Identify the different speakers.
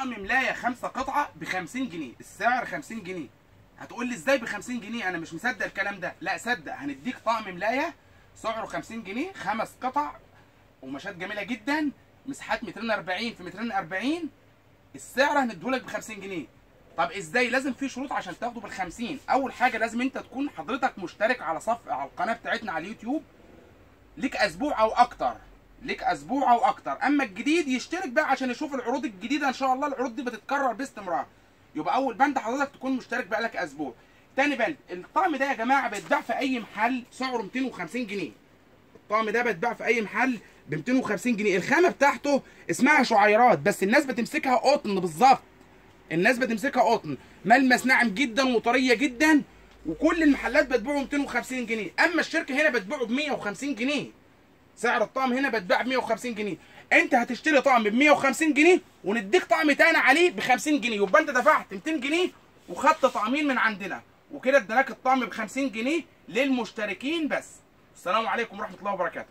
Speaker 1: طقم ملاية خمسة قطعة ب 50 جنيه. السعر 50 جنيه. هتقول لي إزاي ب 50 جنيه؟ أنا مش مصدق الكلام ده. لا صدق. هنديك طقم ملاية سعره 50 جنيه خمس قطع قماشات جميلة جدا مساحات 240 في 240 السعر هنديهولك ب 50 جنيه. طب إزاي؟ لازم في شروط عشان تاخده بال 50 أول حاجة لازم أنت تكون حضرتك مشترك على صف على القناة بتاعتنا على اليوتيوب. ليك أسبوع أو أكتر. ليك أسبوع أو أكتر. أما الجديد يشترك بقى عشان يشوف العروض الجديدة إن شاء الله. العروض دي بتتكرر باستمرار. يبقى أول بند حضرتك تكون مشترك بقى لك أسبوع. تاني بند الطقم ده يا جماعة بيتباع في أي محل سعره 250 جنيه. الطقم ده بيتباع في أي محل ب 250 جنيه. الخامة بتاعته اسمها شعيرات بس الناس بتمسكها قطن بالظبط. الناس بتمسكها قطن. ملمس ناعم جدا وطرية جدا وكل المحلات بتبيعه 250 جنيه. أما الشركة هنا بتبيعه ب 150 جنيه. سعر الطقم هنا بتباع ب 150 جنيه. انت هتشتري طقم ب 150 جنيه ونديك طقم تاني عليه ب 50 جنيه. يبقى انت دفعت 200 جنيه وخدت طقمين من عندنا. وكده اديناك الطقم ب 50 جنيه للمشتركين بس. السلام عليكم ورحمة الله وبركاته.